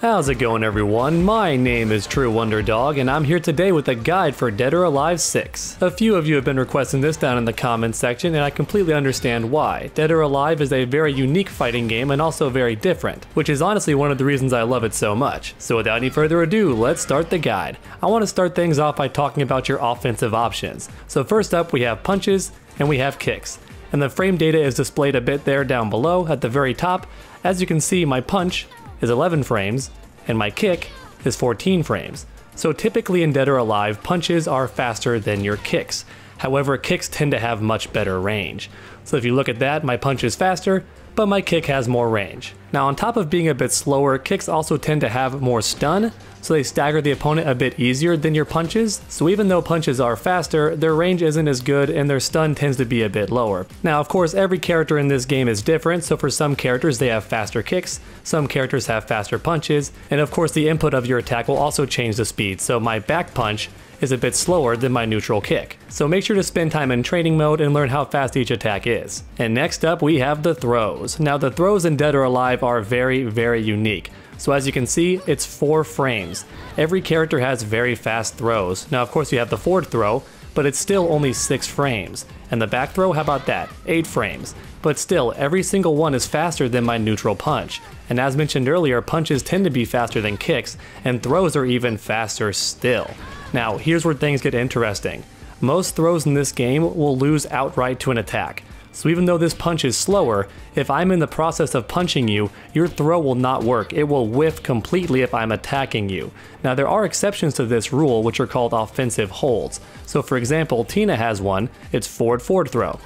How's it going everyone? My name is TrueUnderDawg and I'm here today with a guide for Dead or Alive 6. A few of you have been requesting this down in the comments section and I completely understand why. Dead or Alive is a very unique fighting game and also very different, which is honestly one of the reasons I love it so much. So without any further ado, let's start the guide. I want to start things off by talking about your offensive options. So first up we have punches and we have kicks. And the frame data is displayed a bit there down below at the very top. As you can see my punch is 11 frames, and my kick is 14 frames. So typically in Dead or Alive, punches are faster than your kicks. However, kicks tend to have much better range. So if you look at that, my punch is faster, but my kick has more range. Now on top of being a bit slower, kicks also tend to have more stun, so they stagger the opponent a bit easier than your punches. So even though punches are faster, their range isn't as good and their stun tends to be a bit lower. Now of course every character in this game is different, so for some characters they have faster kicks, some characters have faster punches, and of course the input of your attack will also change the speed, so my back punch is a bit slower than my neutral kick. So make sure to spend time in training mode and learn how fast each attack is. And next up we have the throws. Now the throws in Dead or Alive are very, very unique. So as you can see, it's 4 frames. Every character has very fast throws. Now of course you have the forward throw, but it's still only 6 frames. And the back throw, how about that? 8 frames. But still, every single one is faster than my neutral punch. And as mentioned earlier, punches tend to be faster than kicks, and throws are even faster still. Now, here's where things get interesting. Most throws in this game will lose outright to an attack. So even though this punch is slower, if I'm in the process of punching you, your throw will not work. It will whiff completely if I'm attacking you. Now there are exceptions to this rule which are called offensive holds. So for example, Tina has one, it's forward forward throw.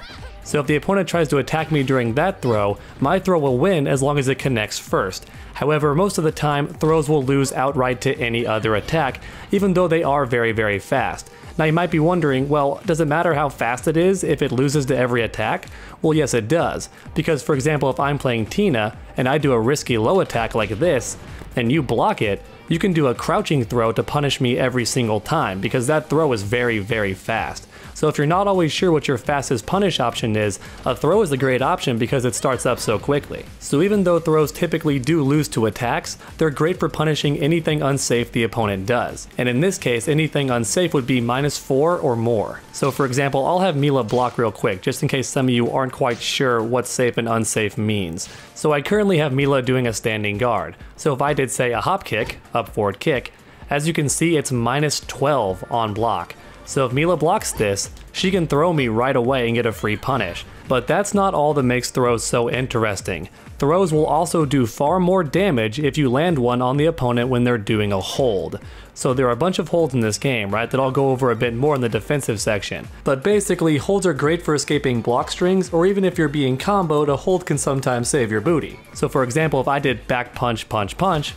So if the opponent tries to attack me during that throw, my throw will win as long as it connects first. However, most of the time, throws will lose outright to any other attack, even though they are very, very fast. Now you might be wondering, well, does it matter how fast it is if it loses to every attack? Well yes it does, because for example if I'm playing Tina and I do a risky low attack like this, and you block it, you can do a crouching throw to punish me every single time, because that throw is very, very fast. So if you're not always sure what your fastest punish option is, a throw is a great option because it starts up so quickly. So even though throws typically do lose to attacks, they're great for punishing anything unsafe the opponent does. And in this case, anything unsafe would be minus 4 or more. So for example, I'll have Mila block real quick, just in case some of you aren't quite sure what safe and unsafe means. So I currently have Mila doing a standing guard. So if I did say a hop kick, up forward kick, as you can see it's minus 12 on block. So if Mila blocks this, she can throw me right away and get a free punish. But that's not all that makes throws so interesting. Throws will also do far more damage if you land one on the opponent when they're doing a hold. So there are a bunch of holds in this game, right, that I'll go over a bit more in the defensive section. But basically, holds are great for escaping block strings, or even if you're being comboed, a hold can sometimes save your booty. So for example, if I did back punch, punch, punch,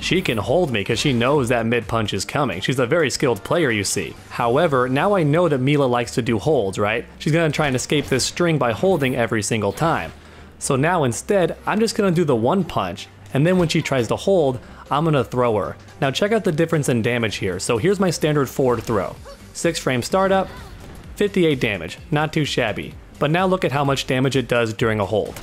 she can hold me because she knows that mid punch is coming. She's a very skilled player, you see. However, now I know that Mila likes to do holds, right? She's gonna try and escape this string by holding every single time. So now instead, I'm just gonna do the one punch, and then when she tries to hold, I'm gonna throw her. Now check out the difference in damage here. So here's my standard forward throw. 6 frame startup, 58 damage, not too shabby. But now look at how much damage it does during a hold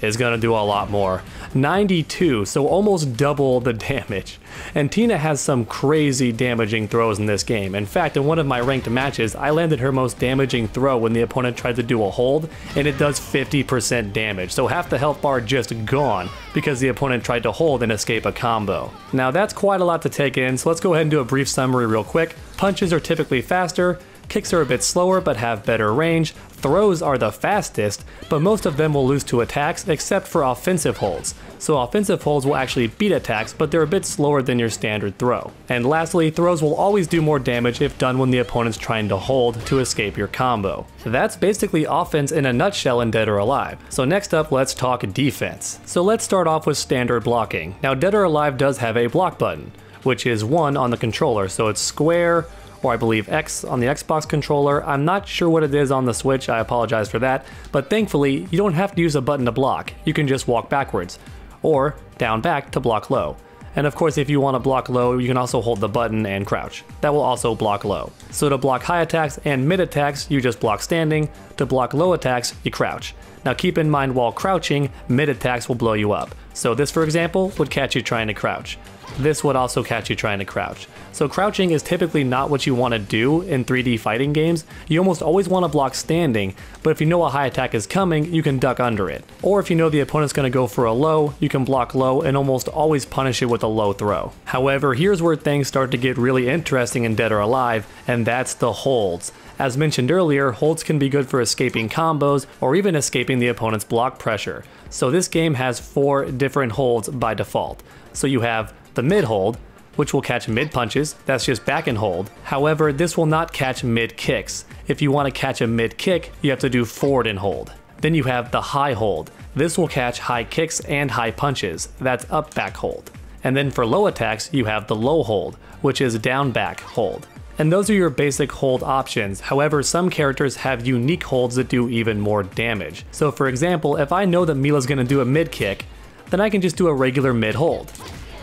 It's to do a lot more. 92, so almost double the damage. And Tina has some crazy damaging throws in this game. In fact, in one of my ranked matches, I landed her most damaging throw when the opponent tried to do a hold, and it does 50% damage, so half the health bar just gone because the opponent tried to hold and escape a combo. Now that's quite a lot to take in, so let's go ahead and do a brief summary real quick. Punches are typically faster, Kicks are a bit slower but have better range, throws are the fastest, but most of them will lose to attacks except for offensive holds. So offensive holds will actually beat attacks, but they're a bit slower than your standard throw. And lastly, throws will always do more damage if done when the opponent's trying to hold to escape your combo. That's basically offense in a nutshell in Dead or Alive. So next up, let's talk defense. So let's start off with standard blocking. Now Dead or Alive does have a block button, which is 1 on the controller, so it's square, or I believe X on the Xbox controller. I'm not sure what it is on the Switch, I apologize for that, but thankfully you don't have to use a button to block, you can just walk backwards, or down back to block low. And of course, if you want to block low, you can also hold the button and crouch. That will also block low. So to block high attacks and mid attacks, you just block standing. To block low attacks, you crouch. Now keep in mind while crouching, mid attacks will blow you up. So this, for example, would catch you trying to crouch. This would also catch you trying to crouch. So crouching is typically not what you want to do in 3D fighting games. You almost always want to block standing, but if you know a high attack is coming, you can duck under it. Or if you know the opponent's going to go for a low, you can block low and almost always punish it with a low throw. However, here's where things start to get really interesting in Dead or Alive, and that's the holds. As mentioned earlier, holds can be good for escaping combos or even escaping the opponent's block pressure. So this game has four different holds by default. So you have the mid hold, which will catch mid punches, that's just back and hold. However, this will not catch mid kicks. If you want to catch a mid kick, you have to do forward and hold. Then you have the high hold. This will catch high kicks and high punches, that's up back hold. And then for low attacks, you have the low hold, which is down back hold. And those are your basic hold options, however some characters have unique holds that do even more damage. So for example, if I know that Mila's gonna do a mid kick, then I can just do a regular mid hold.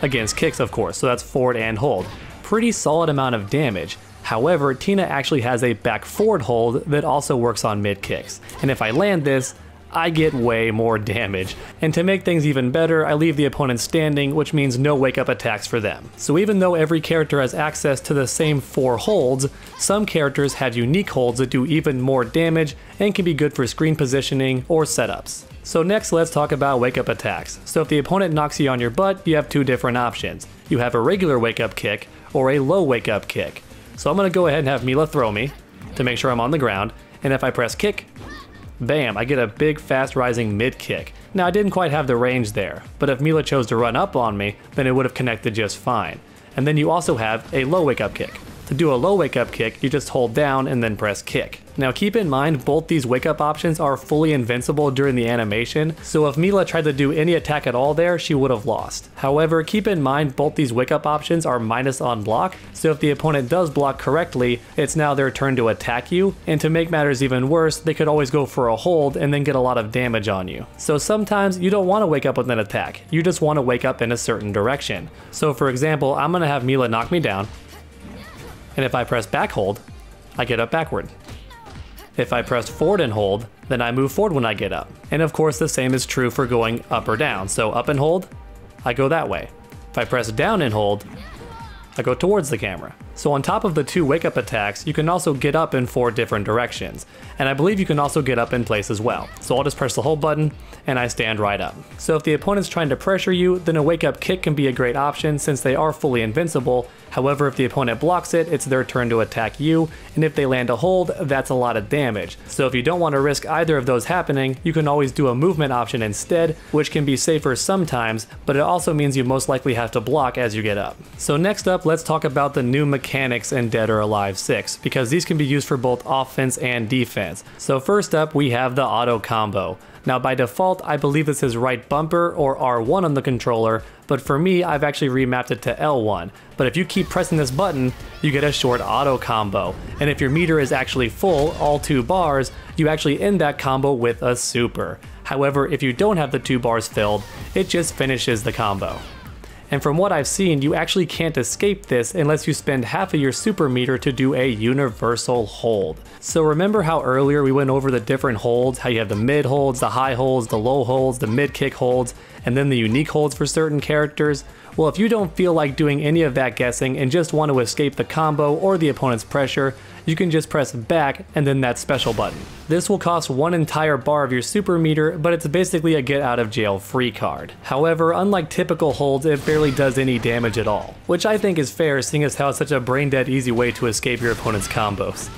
Against kicks of course, so that's forward and hold. Pretty solid amount of damage. However, Tina actually has a back forward hold that also works on mid kicks. And if I land this, I get way more damage. And to make things even better, I leave the opponent standing, which means no wake up attacks for them. So even though every character has access to the same four holds, some characters have unique holds that do even more damage and can be good for screen positioning or setups. So next let's talk about wake up attacks. So if the opponent knocks you on your butt, you have two different options. You have a regular wake up kick or a low wake up kick. So I'm gonna go ahead and have Mila throw me to make sure I'm on the ground, and if I press kick, Bam, I get a big fast rising mid kick. Now I didn't quite have the range there, but if Mila chose to run up on me, then it would have connected just fine. And then you also have a low wake up kick. To do a low wake up kick, you just hold down and then press kick. Now keep in mind both these wake up options are fully invincible during the animation, so if Mila tried to do any attack at all there, she would have lost. However, keep in mind both these wake up options are minus on block, so if the opponent does block correctly, it's now their turn to attack you, and to make matters even worse, they could always go for a hold and then get a lot of damage on you. So sometimes you don't want to wake up with an attack, you just want to wake up in a certain direction. So for example, I'm going to have Mila knock me down, and if I press back hold, I get up backward. If I press forward and hold, then I move forward when I get up. And of course the same is true for going up or down. So up and hold, I go that way. If I press down and hold, I go towards the camera. So on top of the two wake up attacks, you can also get up in four different directions. And I believe you can also get up in place as well. So I'll just press the hold button and I stand right up. So if the opponent's trying to pressure you, then a wake up kick can be a great option since they are fully invincible. However, if the opponent blocks it, it's their turn to attack you, and if they land a hold, that's a lot of damage. So if you don't want to risk either of those happening, you can always do a movement option instead, which can be safer sometimes, but it also means you most likely have to block as you get up. So next up, let's talk about the new mechanics in Dead or Alive 6, because these can be used for both offense and defense. So first up, we have the auto combo. Now by default, I believe this is right bumper or R1 on the controller, but for me, I've actually remapped it to L1. But if you keep pressing this button, you get a short auto combo. And if your meter is actually full, all two bars, you actually end that combo with a super. However, if you don't have the two bars filled, it just finishes the combo and from what I've seen, you actually can't escape this unless you spend half of your super meter to do a universal hold. So remember how earlier we went over the different holds, how you have the mid holds, the high holds, the low holds, the mid kick holds, and then the unique holds for certain characters? Well, if you don't feel like doing any of that guessing and just want to escape the combo or the opponent's pressure, you can just press back and then that special button. This will cost one entire bar of your super meter, but it's basically a get out of jail free card. However, unlike typical holds, it barely does any damage at all, which I think is fair seeing as how it's such a brain dead easy way to escape your opponent's combos.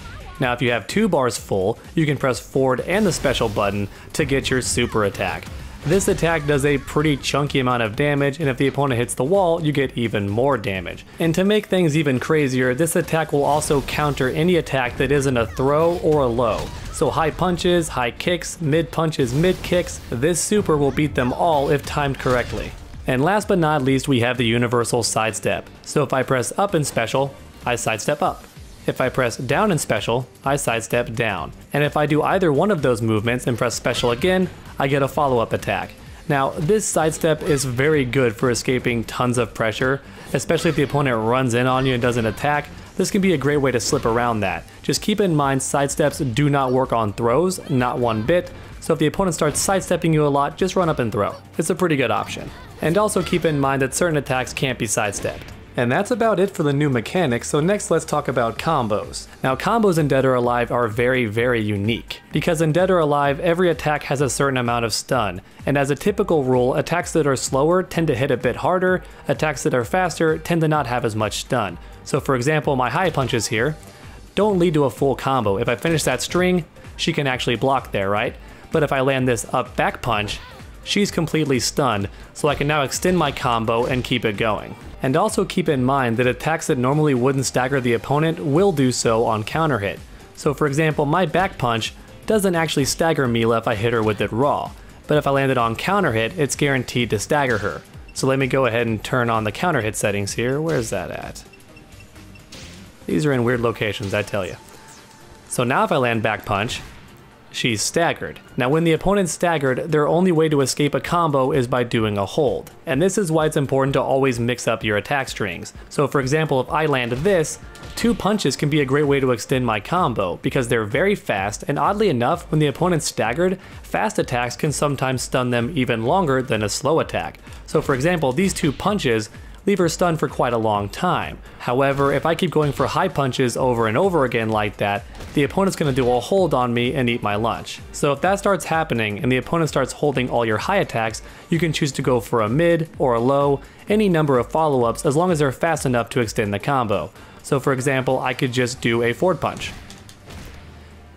Now if you have two bars full, you can press forward and the special button to get your super attack. This attack does a pretty chunky amount of damage, and if the opponent hits the wall, you get even more damage. And to make things even crazier, this attack will also counter any attack that isn't a throw or a low. So high punches, high kicks, mid punches, mid kicks, this super will beat them all if timed correctly. And last but not least, we have the universal sidestep. So if I press up in special, I sidestep up. If I press down in special, I sidestep down. And if I do either one of those movements and press special again, I get a follow-up attack. Now, this sidestep is very good for escaping tons of pressure, especially if the opponent runs in on you and doesn't attack. This can be a great way to slip around that. Just keep in mind sidesteps do not work on throws, not one bit, So if the opponent starts sidestepping you a lot, just run up and throw. It's a pretty good option. And also keep in mind that certain attacks can't be sidestepped. And that's about it for the new mechanics, so next let's talk about combos. Now combos in Dead or Alive are very, very unique, because in Dead or Alive, every attack has a certain amount of stun, and as a typical rule, attacks that are slower tend to hit a bit harder, attacks that are faster tend to not have as much stun. So for example, my high punches here don't lead to a full combo. If I finish that string, she can actually block there, right? But if I land this up back punch, she's completely stunned, so I can now extend my combo and keep it going. And also keep in mind that attacks that normally wouldn't stagger the opponent will do so on counter hit. So for example, my back punch doesn't actually stagger Mila if I hit her with it raw, but if I land it on counter hit, it's guaranteed to stagger her. So let me go ahead and turn on the counter hit settings here. Where's that at? These are in weird locations, I tell you. So now if I land back punch, she's staggered. Now when the opponent's staggered, their only way to escape a combo is by doing a hold. And this is why it's important to always mix up your attack strings. So for example, if I land this, two punches can be a great way to extend my combo, because they're very fast, and oddly enough, when the opponent's staggered, fast attacks can sometimes stun them even longer than a slow attack. So for example, these two punches leave her stunned for quite a long time. However, if I keep going for high punches over and over again like that, the opponent's going to do a hold on me and eat my lunch. So if that starts happening and the opponent starts holding all your high attacks, you can choose to go for a mid or a low, any number of follow-ups as long as they're fast enough to extend the combo. So for example, I could just do a forward punch.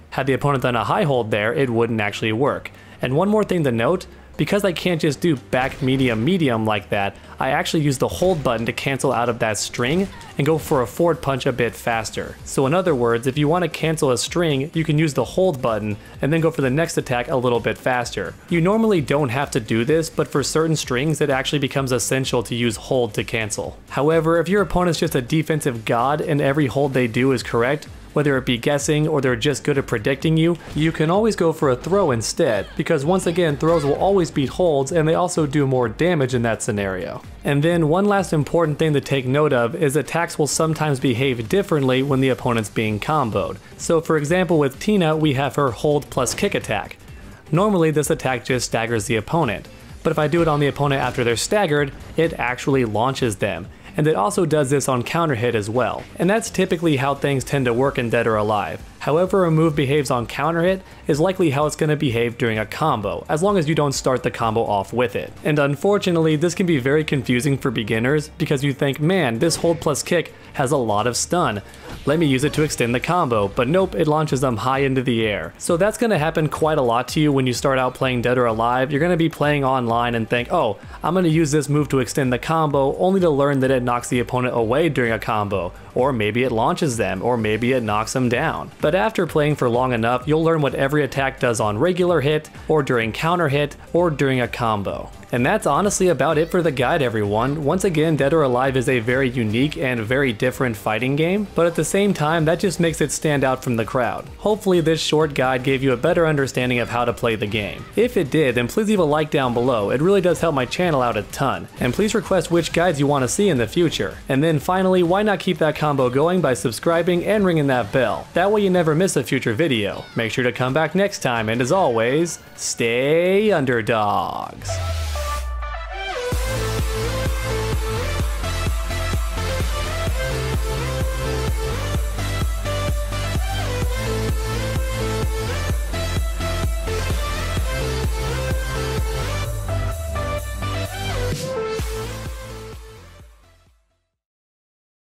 Had the opponent done a high hold there, it wouldn't actually work. And one more thing to note, because I can't just do back medium medium like that, I actually use the hold button to cancel out of that string and go for a forward punch a bit faster. So in other words, if you want to cancel a string, you can use the hold button and then go for the next attack a little bit faster. You normally don't have to do this, but for certain strings it actually becomes essential to use hold to cancel. However, if your opponent's just a defensive god and every hold they do is correct, whether it be guessing or they're just good at predicting you, you can always go for a throw instead, because once again, throws will always beat holds and they also do more damage in that scenario. And then one last important thing to take note of is attacks will sometimes behave differently when the opponent's being comboed. So for example with Tina, we have her hold plus kick attack. Normally this attack just staggers the opponent, but if I do it on the opponent after they're staggered, it actually launches them, and it also does this on counter hit as well. And that's typically how things tend to work in Dead or Alive. However a move behaves on counter hit is likely how it's going to behave during a combo, as long as you don't start the combo off with it. And unfortunately, this can be very confusing for beginners because you think, man, this hold plus kick has a lot of stun. Let me use it to extend the combo, but nope, it launches them high into the air. So that's going to happen quite a lot to you when you start out playing Dead or Alive. You're going to be playing online and think, oh, I'm going to use this move to extend the combo, only to learn that it knocks the opponent away during a combo, or maybe it launches them, or maybe it knocks them down. But after playing for long enough, you'll learn what every attack does on regular hit, or during counter hit, or during a combo. And that's honestly about it for the guide everyone. Once again, Dead or Alive is a very unique and very different fighting game, but at the same time that just makes it stand out from the crowd. Hopefully this short guide gave you a better understanding of how to play the game. If it did, then please leave a like down below, it really does help my channel out a ton. And please request which guides you want to see in the future. And then finally, why not keep that combo going by subscribing and ringing that bell. That way you never miss a future video. Make sure to come back next time, and as always, stay underdogs.